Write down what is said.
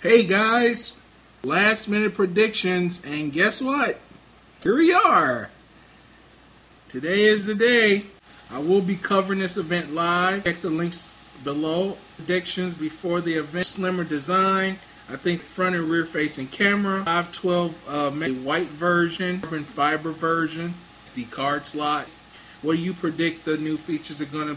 Hey guys, last minute predictions, and guess what? Here we are. Today is the day. I will be covering this event live. Check the links below. Predictions before the event. Slimmer design. I think front and rear facing camera. 512 uh, white version, carbon fiber version. SD card slot. What do you predict the new features are going to be?